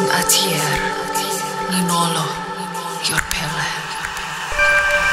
Gazing at Ninolo, your pele.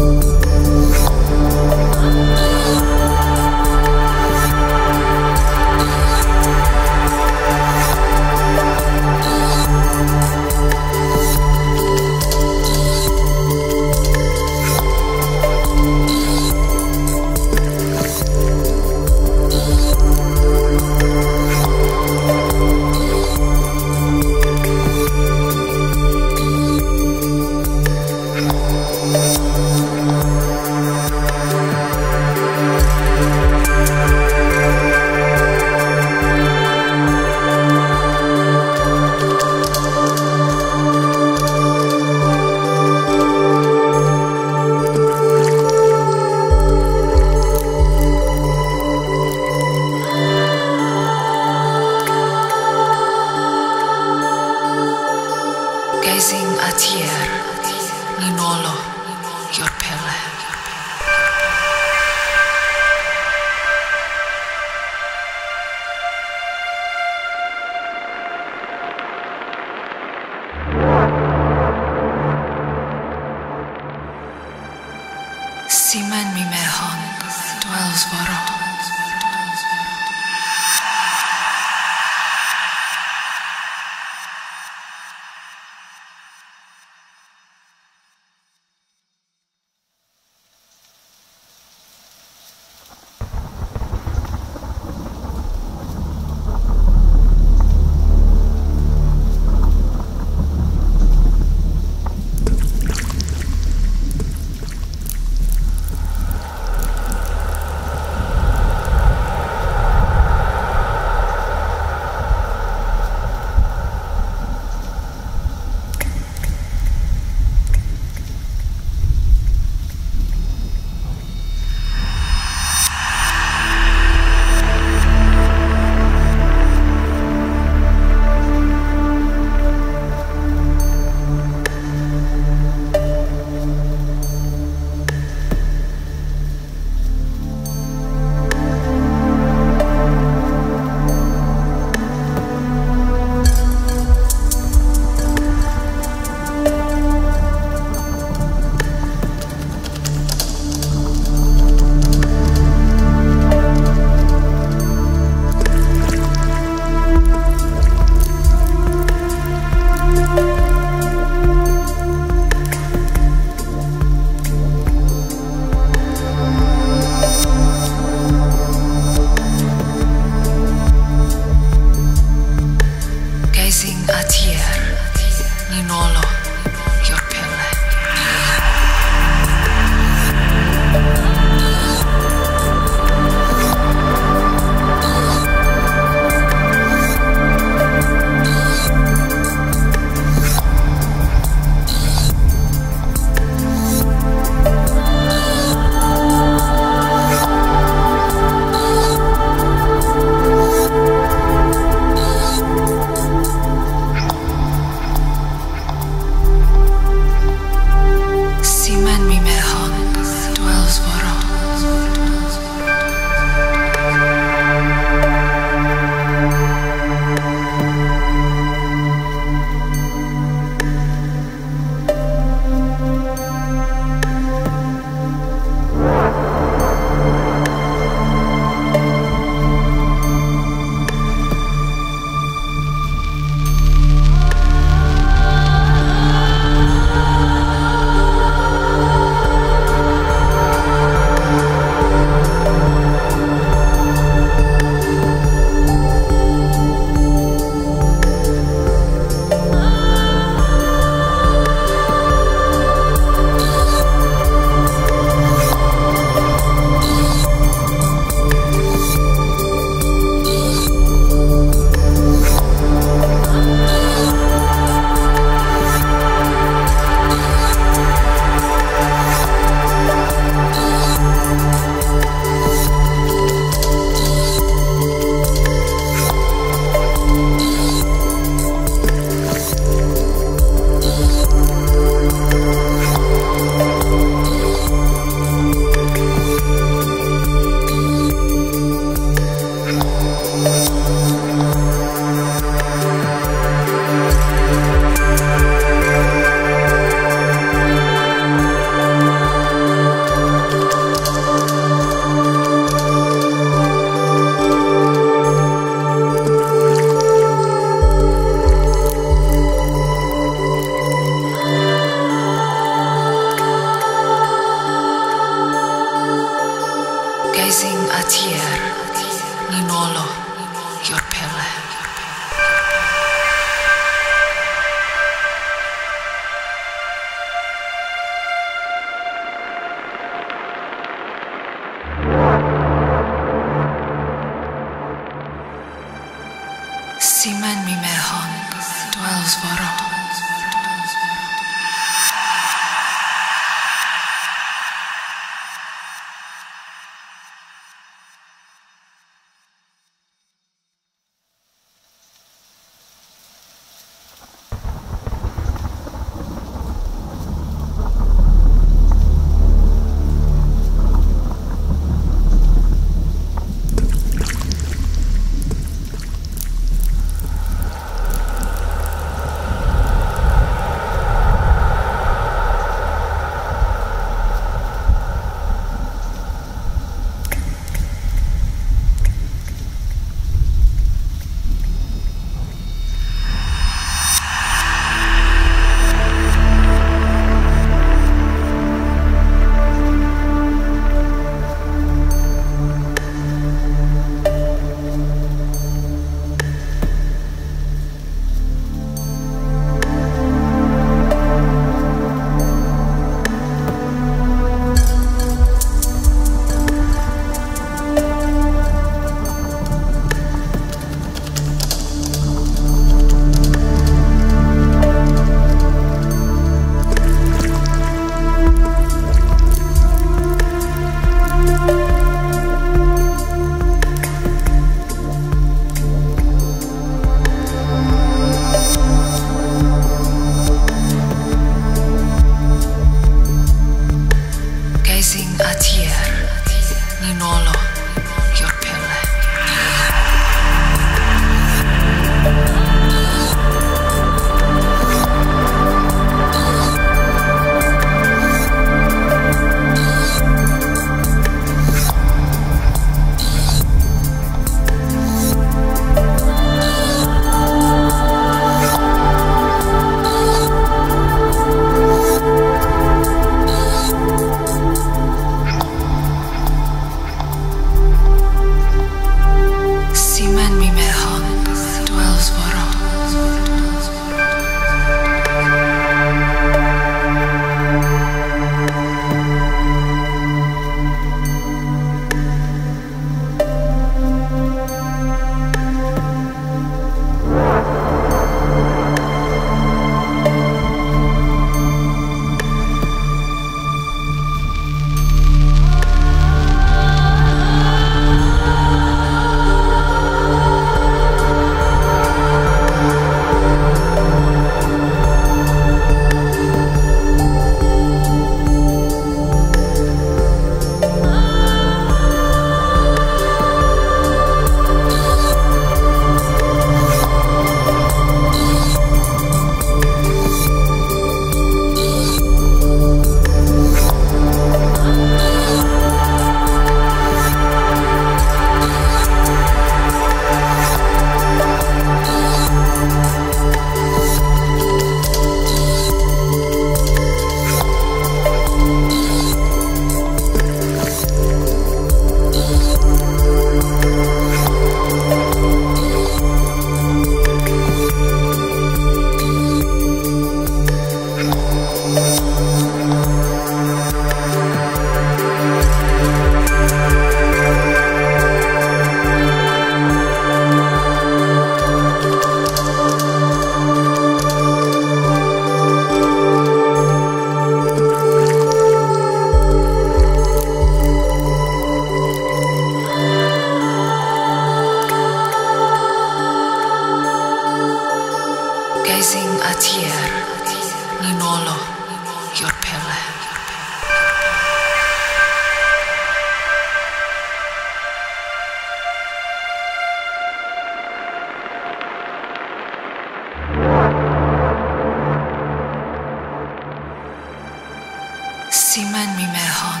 Simen mi mehon,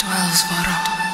dwells bottom.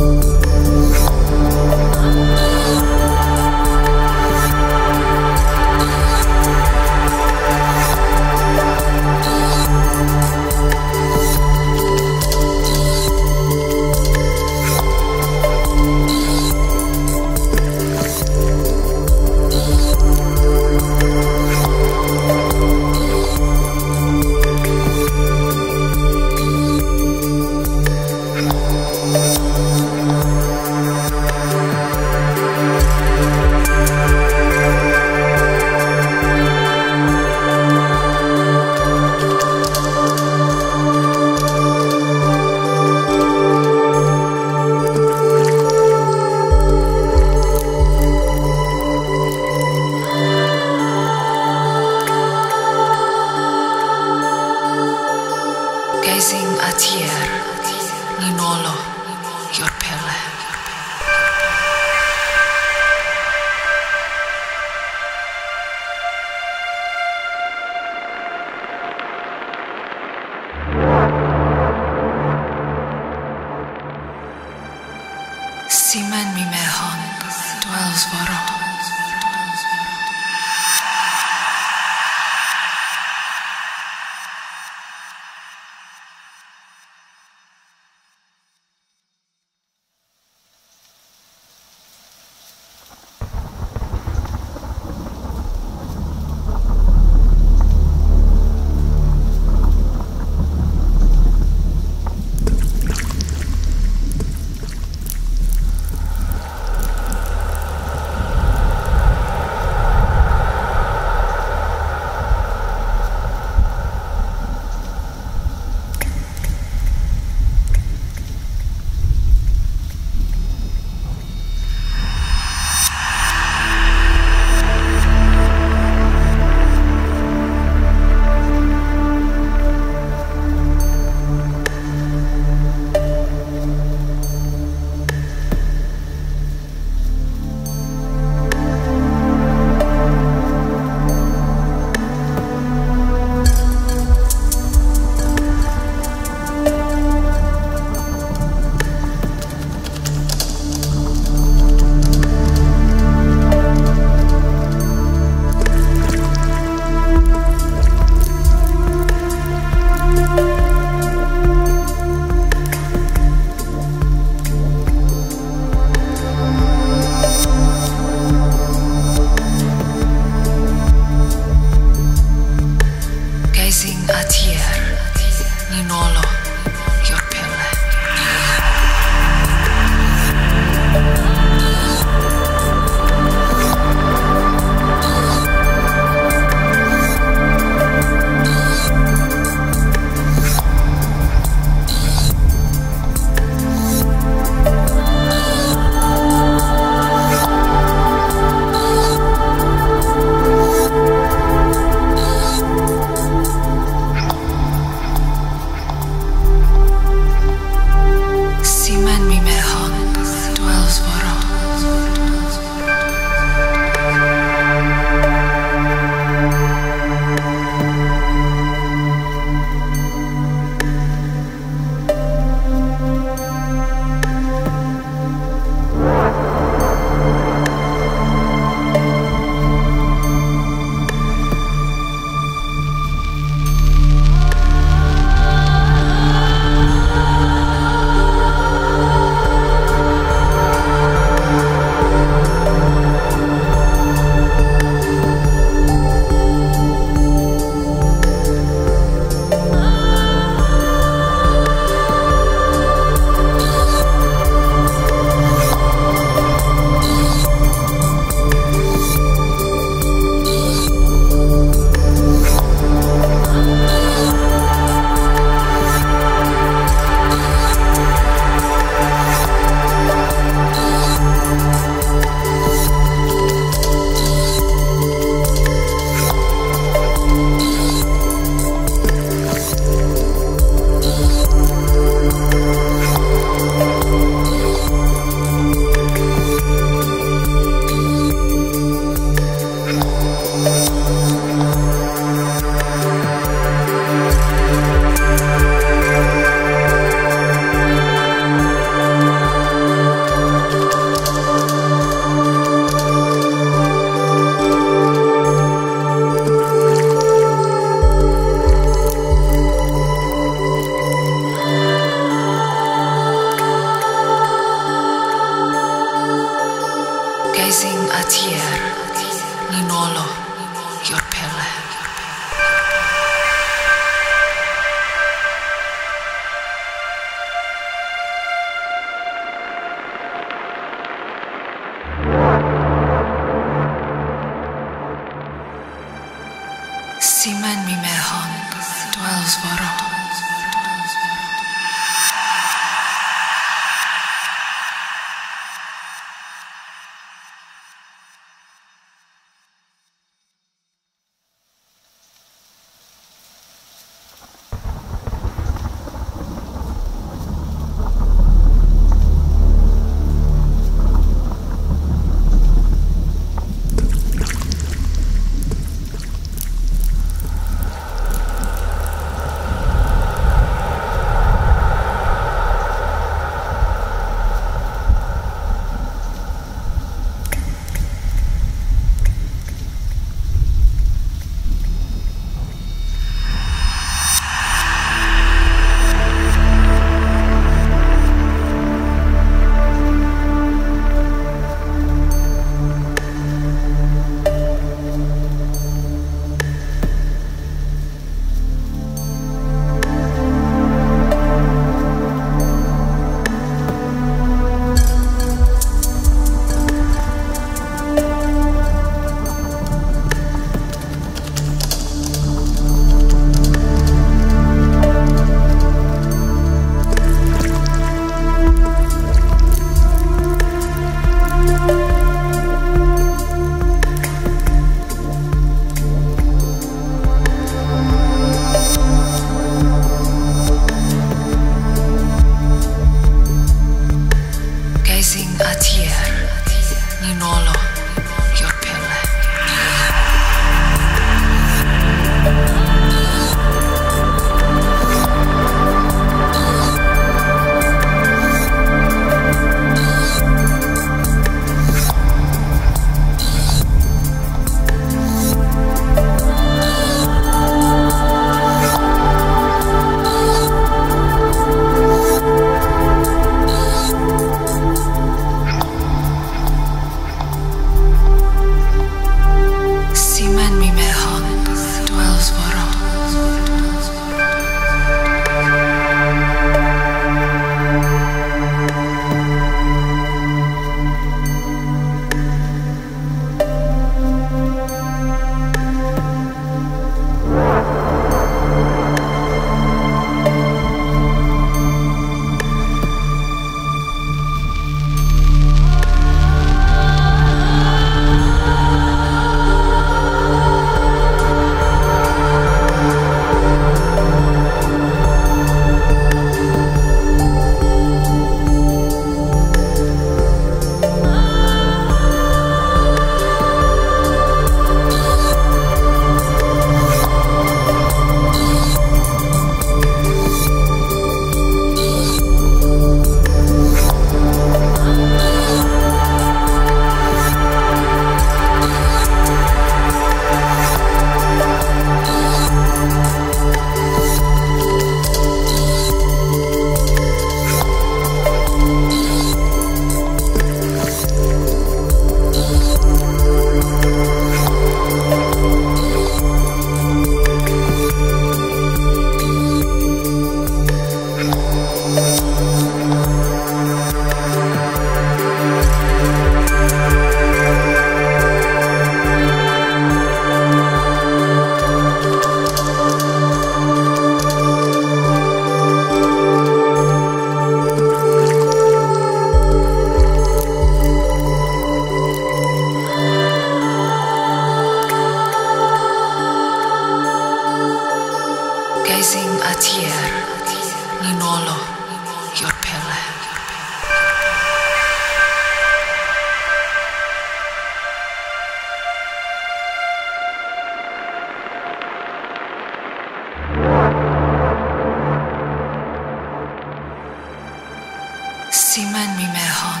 Simen mi med han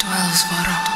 dwells vara.